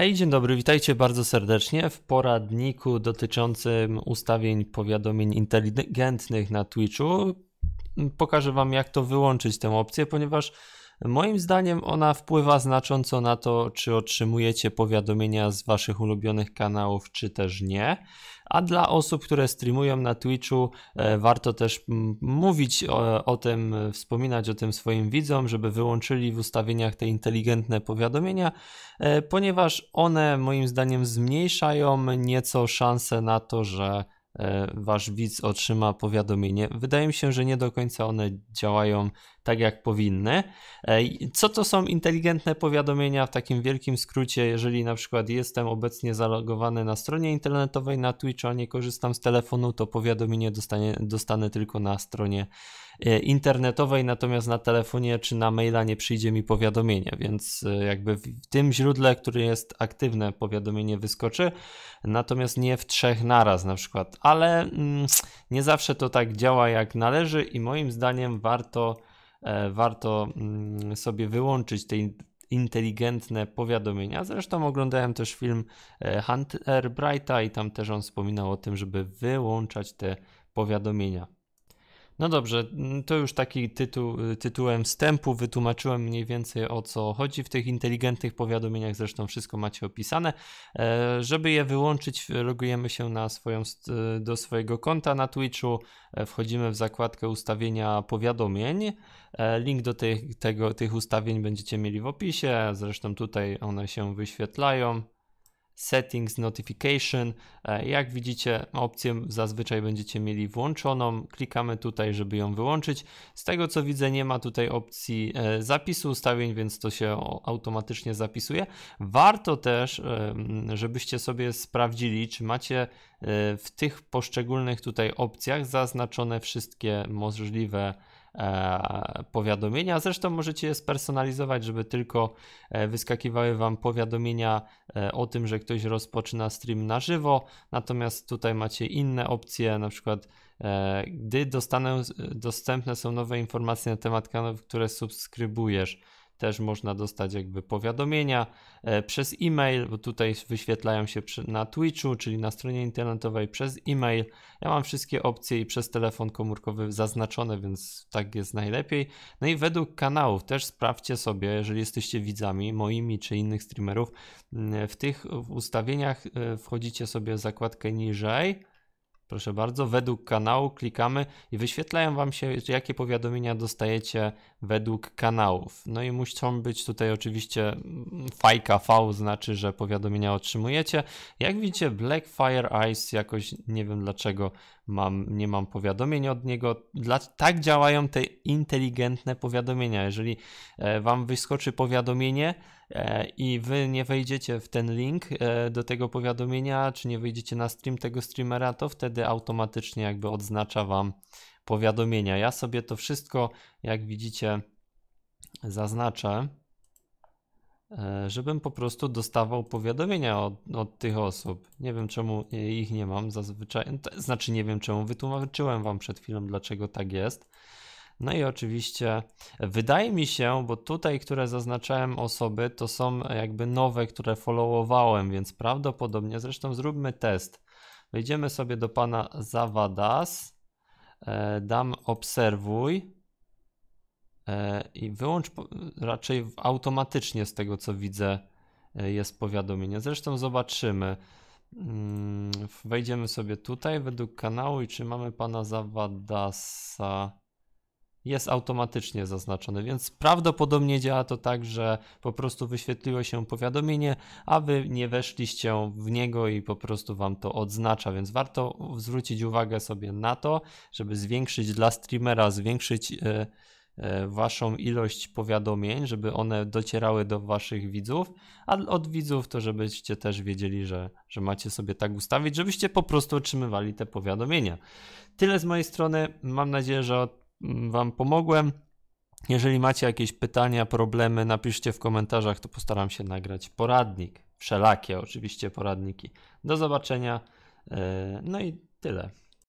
Hej, dzień dobry, witajcie bardzo serdecznie w poradniku dotyczącym ustawień powiadomień inteligentnych na Twitchu. Pokażę Wam, jak to wyłączyć tę opcję, ponieważ moim zdaniem ona wpływa znacząco na to, czy otrzymujecie powiadomienia z Waszych ulubionych kanałów, czy też nie. A dla osób, które streamują na Twitchu, e, warto też mówić o, o, tym, wspominać o tym swoim widzom, żeby wyłączyli w ustawieniach te inteligentne powiadomienia, e, ponieważ one moim zdaniem zmniejszają nieco szanse na to, że E, wasz widz otrzyma powiadomienie. Wydaje mi się, że nie do końca one działają tak, jak powinny. E, co to są inteligentne powiadomienia w takim wielkim skrócie? Jeżeli na przykład jestem obecnie zalogowany na stronie internetowej na Twitch, a nie korzystam z telefonu, to powiadomienie dostanie, dostanę tylko na stronie e, internetowej, natomiast na telefonie czy na maila nie przyjdzie mi powiadomienie, więc jakby w tym źródle, który jest aktywne, powiadomienie wyskoczy, natomiast nie w trzech naraz na przykład ale mm, nie zawsze to tak działa jak należy i moim zdaniem warto, e, warto mm, sobie wyłączyć te inteligentne powiadomienia. Zresztą oglądałem też film e, Hunter Brighta i tam też on wspominał o tym, żeby wyłączać te powiadomienia. No dobrze, mm, to już taki tytuł, tytułem wstępu wytłumaczyłem mniej więcej o co chodzi w tych inteligentnych powiadomieniach, zresztą wszystko macie opisane. E, żeby je wyłączyć, logujemy się na swoją, do swojego konta na Twitchu, e, wchodzimy w zakładkę ustawienia powiadomień. E, link do tych, tego, tych ustawień będziecie mieli w opisie, zresztą tutaj one się wyświetlają. Settings Notification. E, jak widzicie, opcję zazwyczaj będziecie mieli włączoną. Klikamy tutaj, żeby ją wyłączyć. Z tego co widzę, nie ma tutaj opcji e, zapisu ustawień, więc to się automatycznie zapisuje. Warto też, żebyście sobie sprawdzili, czy macie e, w tych poszczególnych tutaj opcjach zaznaczone wszystkie możliwe E, powiadomienia. Zresztą możecie je spersonalizować, żeby tylko e, wyskakiwały Wam powiadomienia e, o tym, że ktoś rozpoczyna stream na żywo. Natomiast tutaj macie inne opcje, na przykład gdy dostanę, dostępne są nowe informacje na temat kanałów, które subskrybujesz też można dostać jakby powiadomienia e, przez e-mail, bo tutaj wyświetlają się na Twitchu, czyli na stronie internetowej przez e-mail. Ja mam wszystkie opcje i przez telefon komórkowy zaznaczone, więc tak jest najlepiej. No i według kanałów też sprawdźcie sobie, jeżeli jesteście widzami moimi czy innych streamerów, w tych ustawieniach e, wchodzicie sobie zakładkę niżej Proszę bardzo, według kanału klikamy i wyświetlają Wam się, jakie powiadomienia dostajecie według kanałów. No i muszą być tutaj oczywiście mm, fajka V, znaczy, że powiadomienia otrzymujecie. Jak widzicie, Blackfire Eyes jakoś nie wiem dlaczego mam, nie mam powiadomień od niego. Dla, tak działają te inteligentne powiadomienia. Jeżeli e, Wam wyskoczy powiadomienie, E, i wy nie wejdziecie w ten link e, do tego powiadomienia, czy nie wejdziecie na stream tego streamera, to wtedy automatycznie jakby odznacza wam powiadomienia. Ja sobie to wszystko, jak widzicie, zaznaczę, e, żebym po prostu dostawał powiadomienia od, od tych osób. Nie wiem czemu ich nie mam zazwyczaj, znaczy nie wiem czemu, wytłumaczyłem wam przed chwilą dlaczego tak jest. No i oczywiście wydaje mi się, bo tutaj, które zaznaczałem osoby, to są jakby nowe, które followowałem, więc prawdopodobnie, zresztą zróbmy test. Wejdziemy sobie do pana Zawadas, e, dam obserwuj e, i wyłącz raczej automatycznie z tego co widzę e, jest powiadomienie. Zresztą zobaczymy. Mm, wejdziemy sobie tutaj według kanału i czy mamy pana Zawadasa jest automatycznie zaznaczony, więc prawdopodobnie działa to tak, że po prostu wyświetliło się powiadomienie, a wy nie weszliście w niego i po prostu wam to odznacza, więc warto zwrócić uwagę sobie na to, żeby zwiększyć dla streamera, zwiększyć e, e, waszą ilość powiadomień, żeby one docierały do waszych widzów, a od widzów to żebyście też wiedzieli, że, że macie sobie tak ustawić, żebyście po prostu otrzymywali te powiadomienia. Tyle z mojej strony. Mam nadzieję, że Wam pomogłem. Jeżeli macie jakieś pytania, problemy, napiszcie w komentarzach, to postaram się nagrać poradnik. Wszelakie oczywiście poradniki. Do zobaczenia. E, no i tyle.